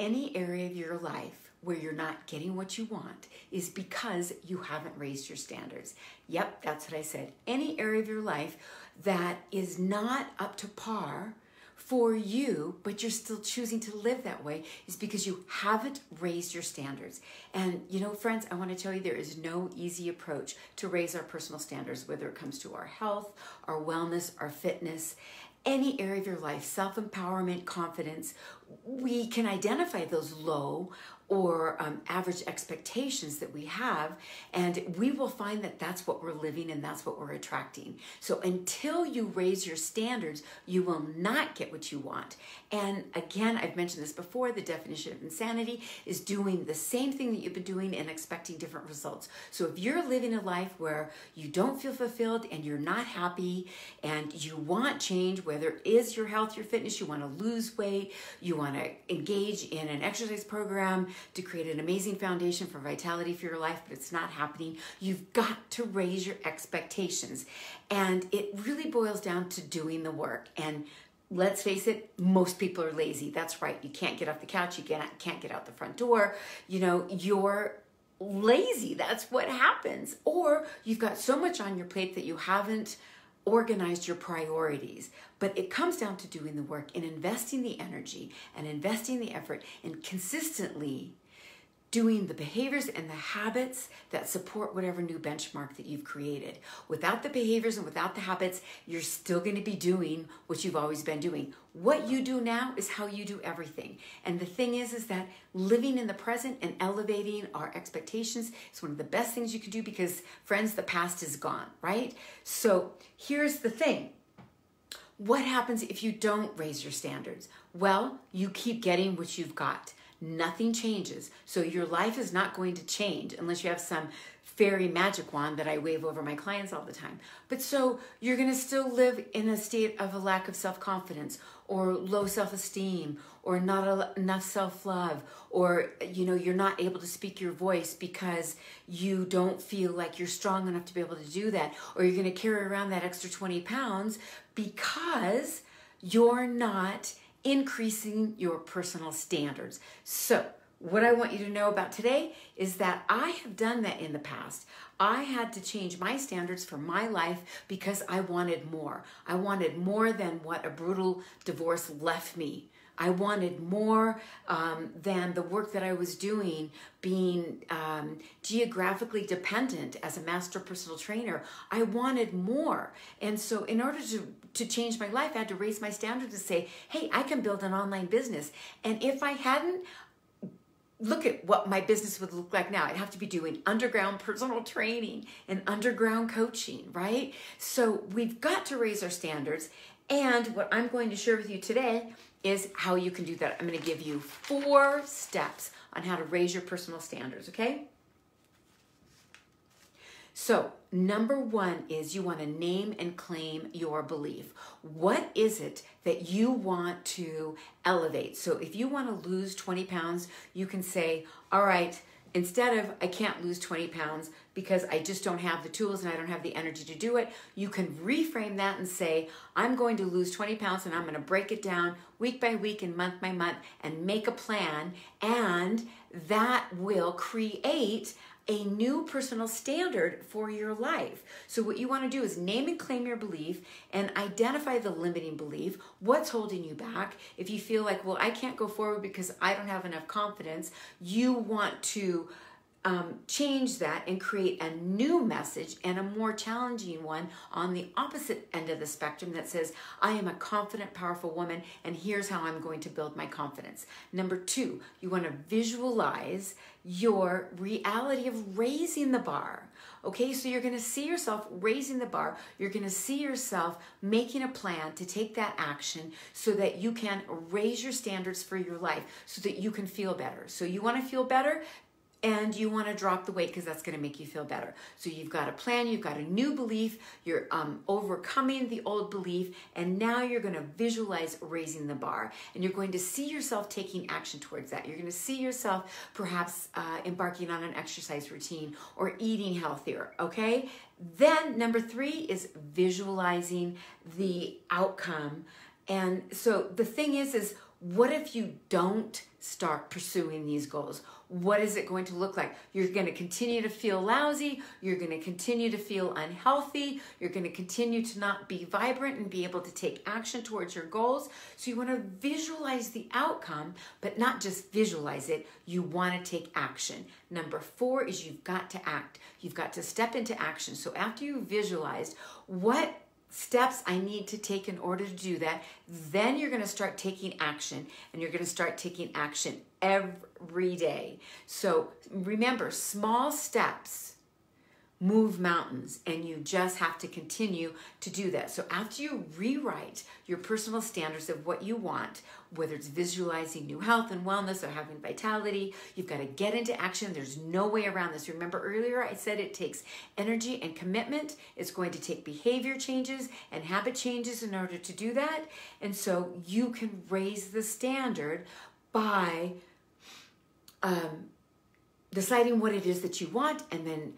any area of your life where you're not getting what you want is because you haven't raised your standards. Yep, that's what I said. Any area of your life that is not up to par for you, but you're still choosing to live that way, is because you haven't raised your standards. And you know, friends, I want to tell you there is no easy approach to raise our personal standards, whether it comes to our health, our wellness, our fitness any area of your life, self empowerment, confidence, we can identify those low or um, average expectations that we have, and we will find that that's what we're living and that's what we're attracting. So until you raise your standards, you will not get what you want. And again, I've mentioned this before the definition of insanity is doing the same thing that you've been doing and expecting different results. So if you're living a life where you don't feel fulfilled and you're not happy and you want change, whether it is your health, your fitness, you want to lose weight, you want to engage in an exercise program, to create an amazing foundation for vitality for your life, but it's not happening. You've got to raise your expectations. And it really boils down to doing the work. And let's face it, most people are lazy. That's right. You can't get off the couch, you can't, get out the front door. You know, you're lazy. That's what happens. Or you've got so much on your plate that you haven't organized your priorities. But it comes down to doing the work and investing the energy and investing the effort and consistently doing the behaviors and the habits that support whatever new benchmark that you've created. Without the behaviors and without the habits, you're still going to be doing what you've always been doing. What you do now is how you do everything. And the thing is is that living in the present and elevating our expectations is one of the best things you can do because friends, the past is gone, right? So, here's the thing. What happens if you don't raise your standards? Well, you keep getting what you've got nothing changes. So your life is not going to change unless you have some fairy magic wand that I wave over my clients all the time. But so you're going to still live in a state of a lack of self confidence or low self esteem or not enough self love or you know you're not able to speak your voice because you don't feel like you're strong enough to be able to do that or you're going to carry around that extra 20 pounds because you're not increasing your personal standards. So, what I want you to know about today is that I have done that in the past. I had to change my standards for my life because I wanted more. I wanted more than what a brutal divorce left me. I wanted more um, than the work that I was doing being um, geographically dependent as a master personal trainer. I wanted more. And so, in order to, to change my life, I had to raise my standards to say, hey, I can build an online business. And if I hadn't, look at what my business would look like now. I'd have to be doing underground personal training and underground coaching, right? So we've got to raise our standards. And what I'm going to share with you today is how you can do that. I'm going to give you four steps on how to raise your personal standards, okay? So, number one is you want to name and claim your belief. What is it that you want to elevate? So, if you want to lose 20 pounds, you can say, All right, instead of I can't lose 20 pounds because I just don't have the tools and I don't have the energy to do it, you can reframe that and say, I'm going to lose 20 pounds and I'm going to break it down week by week and month by month and make a plan. And that will create a new personal standard for your life. So, what you want to do is name and claim your belief and identify the limiting belief. What's holding you back? If you feel like, well, I can't go forward because I don't have enough confidence, you want to um, change that and create a new message and a more challenging one on the opposite end of the spectrum that says, I am a confident, powerful woman, and here's how I'm going to build my confidence. Number two, you want to visualize your reality of raising the bar. Okay, so you're going to see yourself raising the bar. You're going to see yourself making a plan to take that action so that you can raise your standards for your life so that you can feel better. So you want to feel better? And you want to drop the weight because that's going to make you feel better. So you've got a plan, you've got a new belief, you're um, overcoming the old belief, and now you're going to visualize raising the bar, and you're going to see yourself taking action towards that. You're going to see yourself perhaps uh, embarking on an exercise routine or eating healthier. Okay. Then number three is visualizing the outcome. And so the thing is, is what if you don't start pursuing these goals? What is it going to look like? You're going to continue to feel lousy. You're going to continue to feel unhealthy. You're going to continue to not be vibrant and be able to take action towards your goals. So you want to visualize the outcome, but not just visualize it. You want to take action. Number four is you've got to act. You've got to step into action. So after you visualized what steps I need to take in order to do that. Then you're going to start taking action and you're going to start taking action every day. So remember, small steps move mountains and you just have to continue to do that. So after you rewrite your personal standards of what you want, whether it's visualizing new health and wellness or having vitality, you've got to get into action. There's no way around this. Remember earlier I said it takes energy and commitment. It's going to take behavior changes and habit changes in order to do that. And so you can raise the standard by um, deciding what it is that you want and then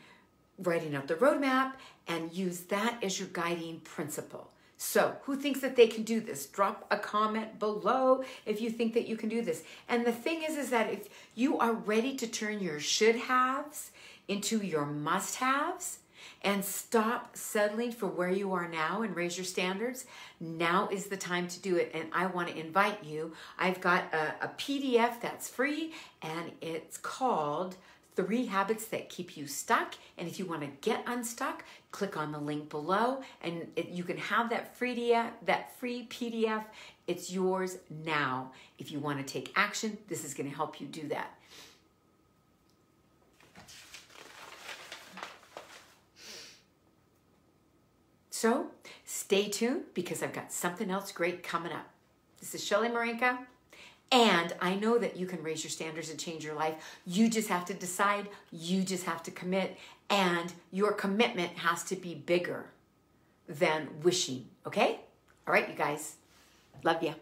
writing out the roadmap and use that as your guiding principle. So, who thinks that they can do this? Drop a comment below if you think that you can do this. And the thing is is that if you are ready to turn your should haves into your must haves and stop settling for where you are now and raise your standards, now is the time to do it. And I want to invite you. I've got a, a PDF that's free and it's called three habits that keep you stuck. And if you want to get unstuck, click on the link below and it, you can have that free, PDF, that free PDF. It's yours now. If you want to take action, this is going to help you do that. So stay tuned because I've got something else great coming up. This is Shelley Marenka. And I know that you can raise your standards and change your life. You just have to decide, you just have to commit, and your commitment has to be bigger than wishing, okay? All right, you guys. Love you.